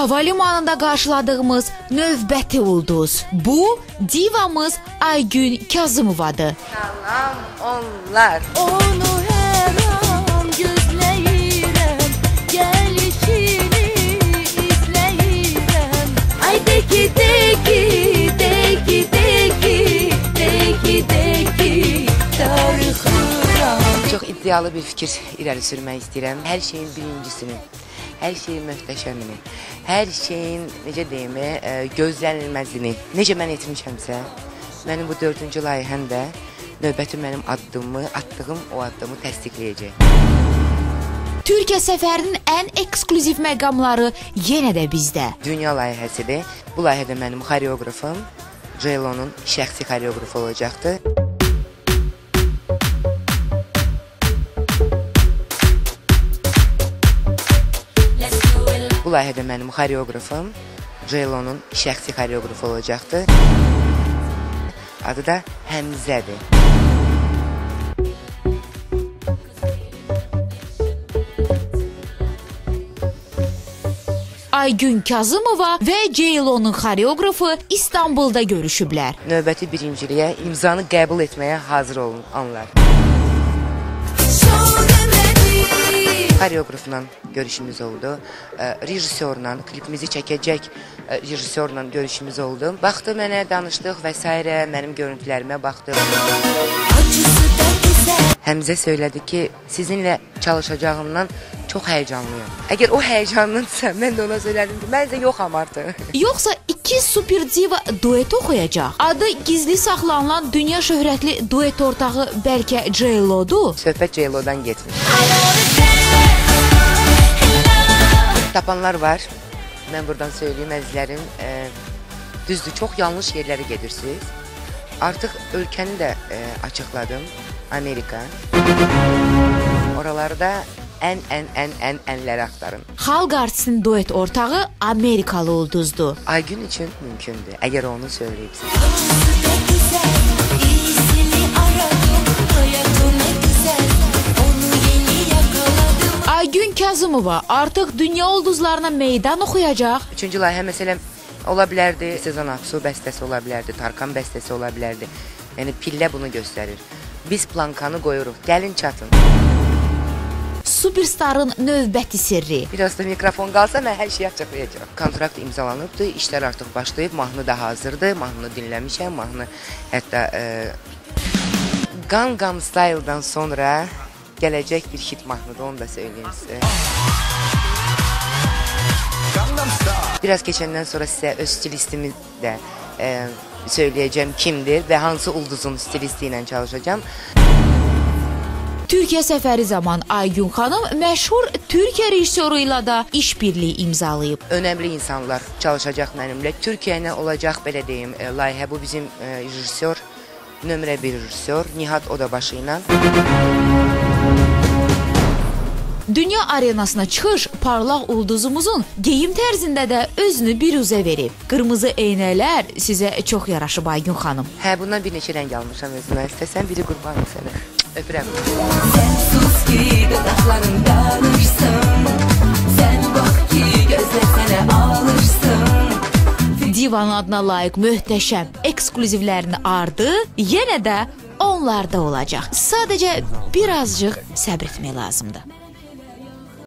hava limanında qarşıladığımız növbəti ulduz. Bu divamız Aygün Kazımovadır. Salam onlar. Onu hər an gözləyirəm, gəlişini izləyirəm. Ay deki deki, deki deki, deki deki, darıxıram. Çox iddialı bir fikir irəli sürmək istəyirəm. Hər şeyin birincisini, hər şeyin möhtəşəmini, hər şeyin necə deyim, e, gözlənilməzini necə mən etmişəmsə, mənim bu 4-cü layihəm də növbəti mənim addımımı, atdığım o addımı təsdiqləyəcək. Türkiyə səfərinin ən ekskluziv məqamları yenə də bizdə. Dünya layihəsidir. Bu layihədə mənim xoreoqrafım Ceylonun şəxsi xoreoqrafı olacaqdı. Bu layihədə mənim xoreoqrafım Ceylonun şəxsi xoreoqrafı olacaqdı. Adı da Həmzədir. Aygün Kazımova və Ceylonun xoreoqrafı İstanbulda görüşüblər. Növbəti birinciliyə imzanı qəbul etməyə hazır olun anlar. Xoreoqrafla görüşümüz oldu. Rejissorla, klipimizi çəkəcək e, rejissorla görüşümüz oldu. Baxdı mənə, danışdıq və s. mənim görüntülərimə baxdı. Həmzə söylədi ki, sizinlə çalışacağımdan çox həyecanlıyam. Əgər o həyecanlıysa, mən də ona söylədim ki, məncə yoxam artıq. Yoxsa iki super diva duet oxuyacaq. Adı gizli saxlanılan dünya şöhrətli duet ortağı bəlkə J-Lo-dur. Söhbət Ceylodan getmir. Tapanlar var. Mən buradan söyləyim əzizlərim, e, düzdür, çox yanlış yerlərə gedirsiniz. Artıq ölkəni də e, açıqladım. Amerika. Oralarda ən ən ən ən ənləri axtarın. Xalq artistinin duet ortağı Amerikalı ulduzdur. Aygün üçün mümkündür, əgər onu söyləyibsə. Kazımova artıq dünya ulduzlarına meydan oxuyacaq. Üçüncü layihə məsələn ola bilərdi, Sezon Aksu bəstəsi ola bilərdi, Tarkan bəstəsi ola bilərdi. Yəni pillə bunu göstərir. Biz plankanı qoyuruq. Gəlin çatın. Superstarın növbəti sirri. Biraz da mikrofon qalsa mən hər şeyi açıqlayacağam. Kontrakt imzalanıbdı, işlər artıq başlayıb, mahnı da hazırdır. Mahnını dinləmişəm, mahnı hətta e, Gangnam Style-dan sonra gələcək bir hit mahnıdır, onu da söyləyim sizə. Biraz keçəndən sonra sizə öz stilistimi də e, söyləyəcəm kimdir və hansı ulduzun stilisti ilə çalışacağam. Türkiyə səfəri zamanı Aygün xanım məşhur Türkiyə rejissoru ilə də işbirliyi imzalayıb. önəmli insanlar çalışacaq mənimlə. Türkiyə ilə olacaq belə deyim, e, layihə bu bizim e, rejissor nömrə 1 rejissor Nihat Odabaşı ilə. Dünya arenasına çıxış parlaq ulduzumuzun geyim tərzində də özünü biruzə verib. Qırmızı eynəklər sizə çox yaraşıb Aygün xanım. Hə, bundan bir neçə rəng almışam özümə. İstəsən biri qurbanım sənə. Öpürəm. Sen sus ki dudakların danışsın, sen bak ki gözler alırsın. Divanın adına layiq möhtəşəm ekskluzivlərini ardı yenə də onlarda olacaq. Sadəcə birazcıq səbr etmək lazımdır.